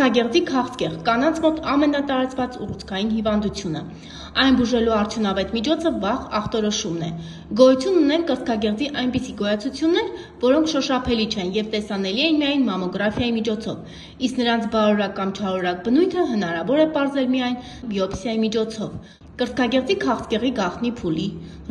Կրծքագեղձի քաղցկեղ կանանց մոտ ամենատարածված ուռուցքային հիվանդությունը։ Այն բուժելու արդյունավետ միջոցը վաղ ախտորոշումն է։ Գոյություն ունեն կրծքագեղձի այնպիսի գոյացություններ, որոնք շոշափելի չեն եւ տեսանելի են միայն մամոգրաֆիայի միջոցով, իսկ նրանց բարորակ կամ չարորակ բնույթը հնարավոր է ողջել միայն բիոպսիայի միջոցով։ Կրծքագեղձի քաղցկեղի գաղտնի փուլի,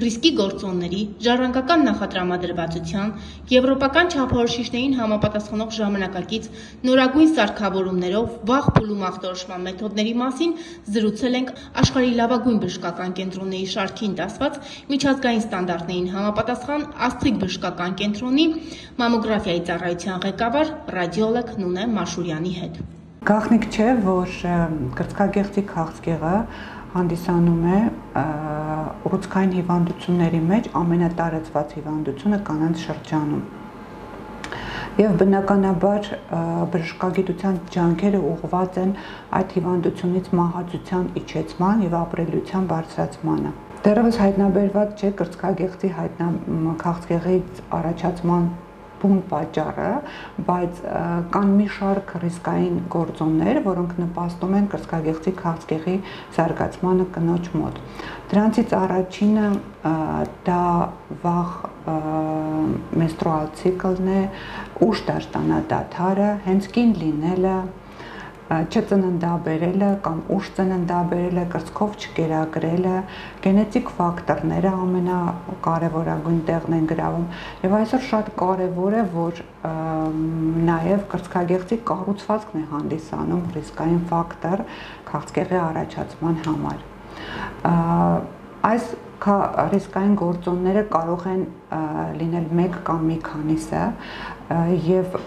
ռիսկի գործոնների, ժառանգական նախատրամադրվածության, եվրոպական չափորոշիչներին համապատասխանող ժամանակակից նորագույն սարքավորումներով վաղ փուլում ախտորոշման մեթոդների մասին զրուցել ենք աշխարհի լավագույն բժշկական կենտրոնների շարքին դասված միջազգային ստանդարտներին համապատասխան Աստղիկ բժշկական կենտրոնի մամոգրաֆիայի ծառայության ղեկավար ռադիոլոգ Նունե Մաշուրյանի հետ։ Գաղտնիք չէ, որ կրծքագեղձի քաղցկեղը հանդիսանում է ուռուցքային հիվանդությունների մեջ ամենատարածված հիվանդությունը կանանց շրջանում։ Եվ բնականաբար բժշկագիտության ջանքերը ուղղված են այդ հիվանդությունից մահացության իջեցման եւ ապրելիության բարձրացմանը։ Դեռևս հայտնաբերված չէ կրծքագեղձի հայտնա քաղցկեղից առաջացման բուն պատճառը, բայց կան մի շարք ռիսկային գործոններ, որոնք նպաստում են կրծքագեղձի քաղցկեղի զարգացմանը կնոջ մոտ։ Դրանցից առաջինը դա վաղ մենստրուալ ցիկլն է, ուշ դաշտանադադարը, հենց կին լինելը, չծննդաբերելը կամ ուշ ծննդաբերելը, կրծքով չկերակրելը, գենետիկ ֆակտորները ամենակարևորագույն տեղն են գրավում։ Եվ այսօր շատ կարևոր է, որ նաև կրծքագեղձի կառուցվածքն է հանդիսանում ռիսկային ֆակտոր քաղցկեղի առաջացման համար։ Այս ռիսկային գործոնները կարող են լինել մեկ կամ մի քանիսը եւ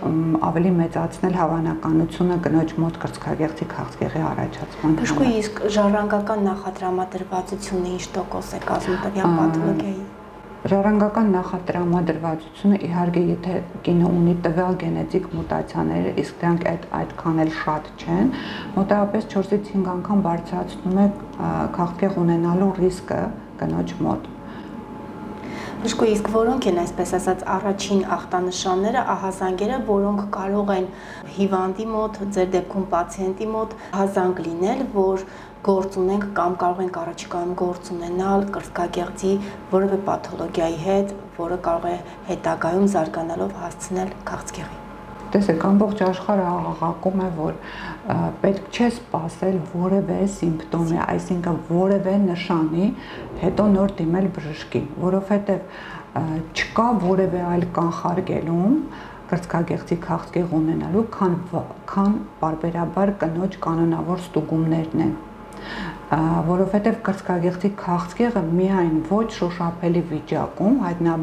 ավելի մեծացնել հավանականությունը կնոջ մոտ կրծքագեղձի քաղցկեղի առաջացման։ Բժշկուհի իսկ ժառանգական նախատրամադրվածությունը ինչ տոկոս է կազմում տվյալ պաթոլոգիայի։ Ժառանգական նախատրամադրվածությունը իհարկե եթե կինը ունի տվյալ գենետիկ մուտացիաներ, իսկ դրանք այդ այդքան էլ շատ չեն, մոտավորապես 4-ից 5 անգամ բարձրացնում է քաղցկեղ ունենալու ռիսկը կնոջ մոտ։ Բժշկու իսկ որոնք են այսպես ասած առաջին ախտանշանները, ահազանգերը, որոնք կարող են հիվանդի մոտ, ձեր դեպքում պացիենտի մոտ հազանգ լինել, որ գործ ունենք կամ կարող ենք առաջիկայում գործ ունենալ կրծքագեղձի որևէ պաթոլոգիայի հետ, որը կարող է հետագայում զարգանալով հասցնել քաղցկեղի տեսեք, ամբողջ աշխարհը աղաղակում է, որ պետք չէ սпасել որևէ սիմպտոմի, այսինքն որևէ նշանի, հետո նոր դիմել բժշկի, որովհետև չկա որևէ այլ կանխարգելում կրծքագեղձի քաղցկեղ ունենալու, քան քան բարբերաբար կնոջ կանոնավոր ստուգումներն են որովհետև կրծքագեղձի քաղցկեղը միայն ոչ շոշափելի վիճակում հայտնա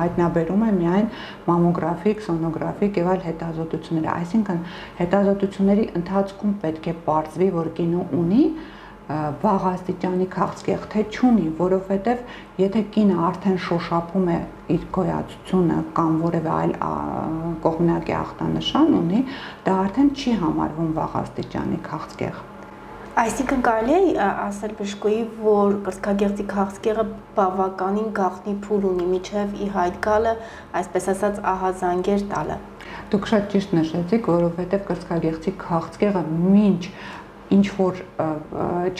հայտնաբերում է միայն մամոգրաֆիկ, սոնոգրաֆիկ եւ այլ հետազոտությունները, այսինքն հետազոտությունների ընթացքում պետք է ողջվի, որ կինը ունի վաղ աստիճանի քաղցկեղ թե չունի, որովհետև եթե կինը արդեն շոշափում է իր գոյացությունը կամ որևէ այլ կողմնակի ախտանշան ունի, դա արդեն չի համարվում վաղ աստիճանի քաղցկեղ։ Այսինքն կարելի է ասել բժշկուի, որ կրծքագեղձի քաղցկեղը բավականին գաղտնի փուլ ունի միջև ի հայտ գալը, այսպես ասած ահազանգեր տալը։ Դուք շատ ճիշտ նշեցիք, որովհետև կրծքագեղձի քաղցկեղը ինչ ինչ որ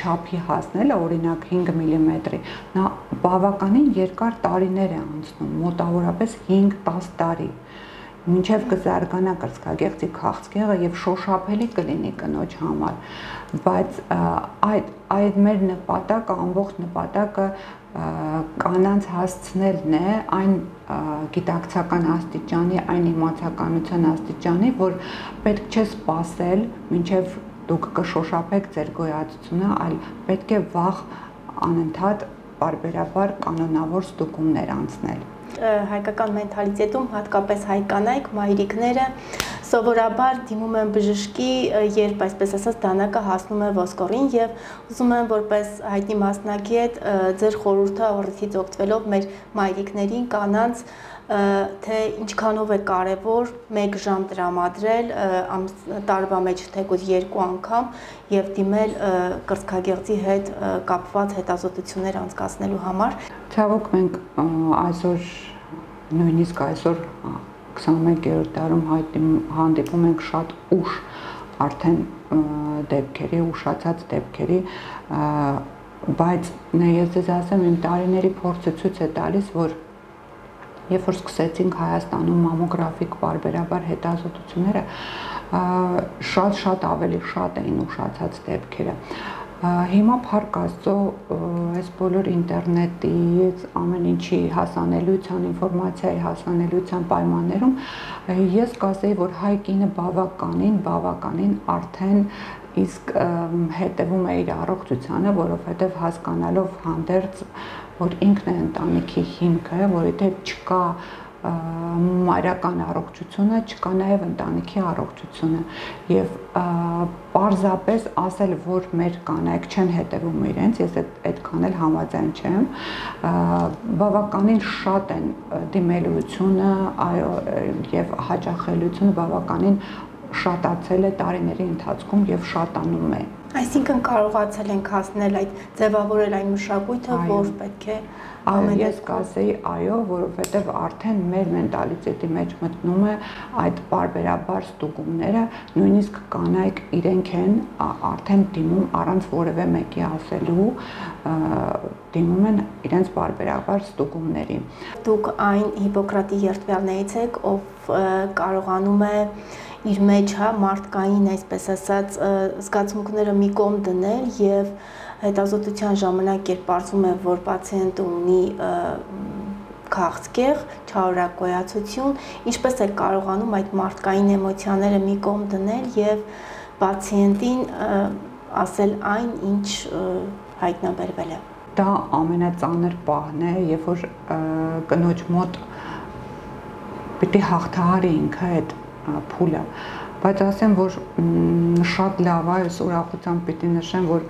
չափի հասնելը, օրինակ 5 մմ-ի, նա բավականին երկար տարիներ է անցնում, մոտավորապես 5-10 տարի մինչև կզարգանա կրծքագեղձի քաղցկեղը եւ շոշափելի կլինի կնոջ համար, բայց այդ այդ մեր նպատակը, ամբողջ նպատակը կանանց հասցնելն է այն գիտակցական աստիճանի, այն իմացականության աստիճանի, որ պետք չէ սпасել, մինչև դուք կշոշափեք ձեր գոյացությունը, այլ պետք է վաղ անընդհատ բարբերաբար կանոնավոր ստուգումներ անցնել հայկական մենթալիտետում հատկապես հայ կանայք, մայրիկները սովորաբար դիմում են բժշկի, երբ այսպես ասած դանակը հասնում է ոսկորին եւ ուզում են որպես հայտնի մասնակից ձեր խորհուրդը առիթից օգտվելով մեր մայրիկներին կանանց թե ինչքանով է կարևոր 1 ժամ տրամադրել տարվա մեջ թեկուզ 2 անգամ եւ դիմել կրծքագեղձի հետ կապված հետազոտություններ անցկացնելու համար։ Ցավոք մենք այսօր նույնիսկ այսօր 21-րդ դարում հանդիպում ենք շատ ուշ արդեն դեպքերի, ուշացած դեպքերի, բայց ես ձեզ ասեմ, իմ տարիների փորձը ցույց է տալիս, որ երբ որ սկսեցինք Հայաստանում մամոգրաֆիկ բարբերաբար հետազոտությունները, շատ-շատ ավելի շատ էին ուշացած դեպքերը հիմա փառք Աստծո այս բոլոր ինտերնետից ամեն ինչի հասանելիության, ինֆորմացիայի հասանելիության պայմաններում ես կասեի, որ հայ կինը բավականին, բավականին արդեն իսկ հետևում է իր առողջությանը, որովհետև հասկանալով հանդերձ, որ ինքն է ընտանիքի հիմքը, դեպ չկա մայրական առողջությունը, չկա նաև ընտանիքի առողջությունը եւ պարզապես ասել, որ մեր կանայք չեն հետևում իրենց, ես այդքան էլ համաձայն չեմ, բավականին շատ են դիմելությունը, այո, եւ հաճախելությունը բավականին շատացել է տարիների ընթացքում եւ շատանում է։ Այսինքն կարողացել ենք հասնել այդ ձևավորել այն մշակույթը, որ պետք է Այո, ես կասեի այո, որովհետև արդեն մեր մենտալիտետի մեջ մտնում է այդ բարբերաբար ստուգումները, նույնիսկ կանայք իրենք են արդեն դիմում առանց որևէ մեկի ասելու, դիմում են իրենց բարբերաբար ստուգումների։ Դուք այն Հիպոկրատի երթվյալներից եք, ով կարողանում է իր մեջ հա մարդկային, այսպես ասած, զգացմունքները մի կողմ դնել եւ հետազոտության ժամանակ երբ բացում է, որ պացիենտը ունի քաղցկեղ, չարորակոյացություն, ինչպես է կարողանում այդ մարդկային էմոցիաները մի կողմ դնել եւ պացիենտին ասել այն, ինչ հայտնաբերվել է։ Դա ամենածանր պահն է, երբ որ կնոջ մոտ պիտի հաղթահարի ինքը այդ փուլը բայց ասեմ որ շատ լավ է այս ուրախությամբ պիտի նշեմ որ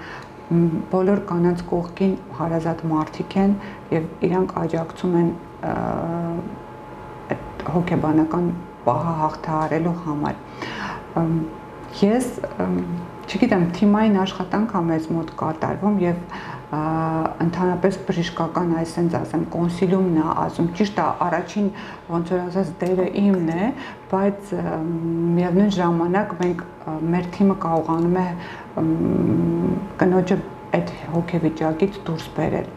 բոլոր կանանց կողքին հարազատ մարդիկ են եւ իրանք աջակցում են այդ հոգեբանական պահը հաղթահարելու համար ես չգիտեմ թիմային աշխատանք ա մեզ մոտ կատարվում եւ ընդհանրապես բժշկական այսենց ասեմ կոնսիլիումն է ասում ճիշտ է առաջին ոնց որ ասած դերը իմն է բայց միևնույն ժամանակ մենք մեր թիմը կարողանում է կնոջը այդ հոգեվիճակից դուրս բերել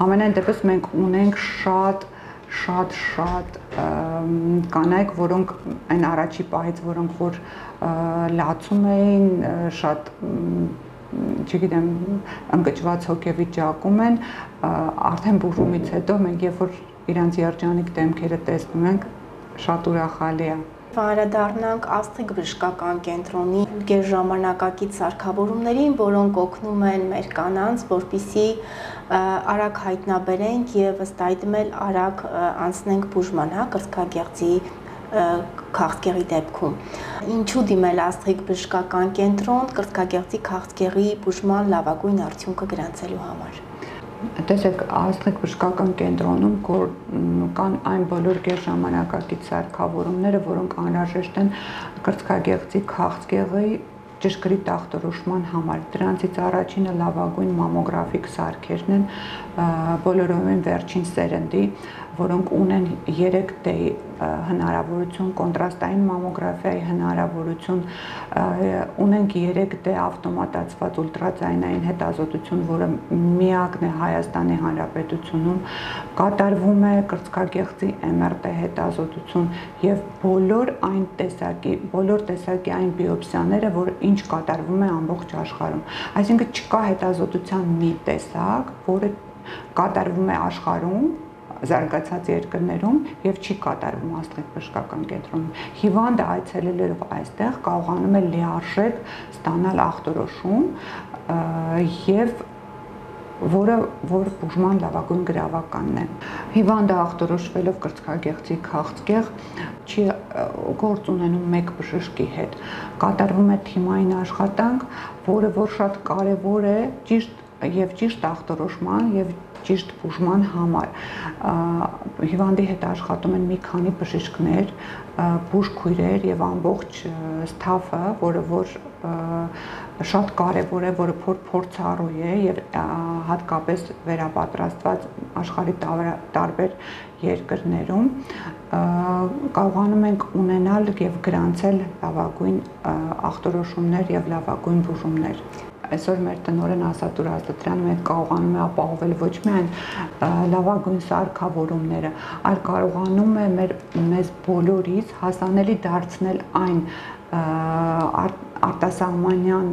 համենայն դեպս մենք ունենք շատ շատ շատ կանայք, որոնք այն առաջի պահից, որոնք որ լացում էին, շատ չգիտեմ, ընկճված հոգեվիճակում են, արդեն բուժումից հետո մենք երբ որ իրանց երջանիկ դեմքերը տեսնում ենք, շատ ուրախալի է։ Վարադառնանք Աստղիկ բժշկական կենտրոնի գերժամանակակից սարքավորումներին, որոնք օգնում են մեր կանանց, որpիսի արագ հայտնաբերենք եւ ըստ այդմ էլ արագ անցնենք բուժման, հա, կրծքագեղձի քաղցկեղի դեպքում։ Ինչու դիմել Աստղիկ բժշկական կենտրոն կրծքագեղձի քաղցկեղի բուժման լավագույն արդյունքը գրանցելու համար։ Տեսեք, Աստղիկ բժշկական կենտրոնում կան այն բոլոր գերժամանակակից սարքավորումները, որոնք անհրաժեշտ են կրծքագեղձի քաղցկեղի ճշգրիտ ախտորոշման համար։ Դրանցից առաջինը լավագույն մամոգրաֆիկ սարքերն են, բոլորովին վերջին սերնդի, որոնք ունեն 3D հնարավորություն, կոնտրաստային մամոգրաֆիայի հնարավորություն, ունենք 3D ավտոմատացված ուլտրաձայնային հետազոտություն, որը միակն է Հայաստանի Հանրապետությունում, կատարվում է կրծքագեղձի MRT հետազոտություն եւ բոլոր այն տեսակի, բոլոր տեսակի այն բիոպսիաները, որ ինչ կատարվում է ամբողջ աշխարհում։ Այսինքն չկա հետազոտության մի տեսակ, որը կատարվում է աշխարհում զարգացած երկրներում եւ չի կատարվում աստղիկ բժշկական կենտրոնում։ Հիվանդը այցելելով այստեղ կարողանում է լիարժեք ստանալ ախտորոշում եւ որը որ բուժման լավագույն գրավականն է։ Հիվանդը ախտորոշվելով կրծքագեղձի քաղցկեղ չի գործ ունենում մեկ բժշկի հետ։ Կատարվում է թիմային աշխատանք, որը որ շատ կարևոր է ճիշտ եւ ճիշտ ախտորոշման եւ ճիշտ բուժման համար։ Հիվանդի հետ աշխատում են մի քանի բժիշկներ, բուժքույրեր եւ ամբողջ ստաֆը, որը որ շատ կարևոր է, որը փոր փորձառու է եւ հատկապես վերապատրաստված աշխարհի տարբեր երկրներում կարողանում ենք ունենալ եւ գրանցել լավագույն ախտորոշումներ եւ լավագույն բուժումներ այսօր մեր տնօրեն Ասատուր Ազատյանը մենք կարողանում է ապահովել ոչ միայն լավագույն սարքավորումները, այլ կարողանում է մեր մեզ բոլորից հասանելի դարձնել այն արտասահմանյան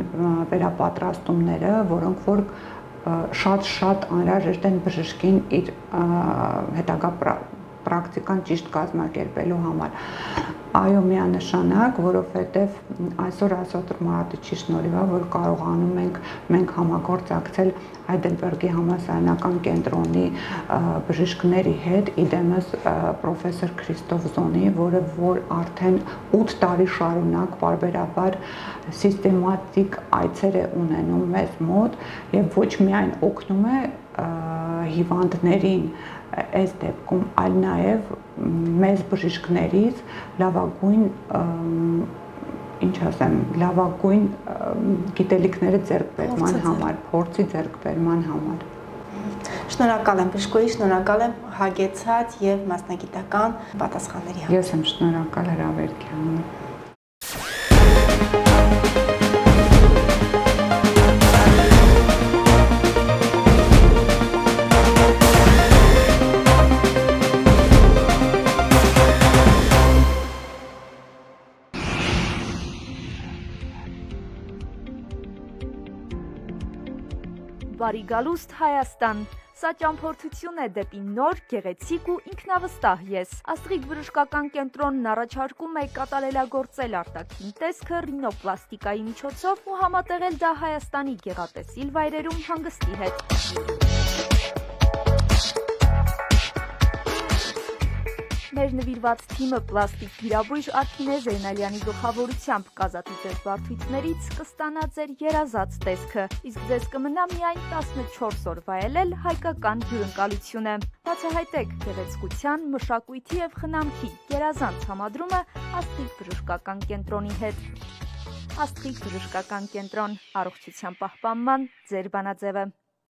վերապատրաստումները, որոնք որ շատ-շատ անհրաժեշտ են բժշկին իր հետագա պրակտիկան ճիշտ կազմակերպելու համար։ Այո, միանշանակ, որովհետև այսօր այսօր մարատիչի շնորհիվ որ կարողանում ենք մենք համագործակցել Հայդելբերգի համասարանական կենտրոնի բժիշկների հետ, իդեմս պրոֆեսոր Քրիստոֆ Զոնի, որը որ արդեն 8 տարի շարունակ բարբերաբար սիստեմատիկ այցեր է ունենում մեզ մոտ եւ ոչ միայն օգնում է հիվանդներին այս դեպքում, այլ նաև մեզ բժիշկներից լավագույն ինչ ասեմ, լավագույն գիտելիքները ձեռք բերման համար, փորձի ձեռք բերման համար։ Շնորհակալ եմ բժշկուհի, շնորհակալ եմ հագեցած եւ մասնագիտական պատասխանների համար։ Ես եմ շնորհակալ հրավերքի համար։ Բարի գալուստ Հայաստան։ Սա ճամփորդություն է դեպի նոր, գեղեցիկ ու ինքնավստահ ես։ Աստղիկ բժշկական կենտրոնն առաջարկում է կատարելագործել արտաքին տեսքը ռինոպլաստիկայի միջոցով ու համատեղել դա Հայաստանի գեղատեսիլ վայրերում հանգստի հետ։ Մեր նվիրված թիմը պլաստիկ վիրաբույժ Արքինե Զեյնալյանի գլխավորությամբ կազատի ձեր բարդություններից կստանա ձեր երազած տեսքը, իսկ ձեզ կմնա միայն 14 օր վայելել հայկական հյուրընկալությունը։ Բացահայտեք գեղեցկության, մշակույթի եւ խնամքի երազանց համադրումը Աստղիկ բժշկական կենտրոնի հետ։ Աստղիկ բժշկական կենտրոն առողջության պահպանման ձեր բանաձևը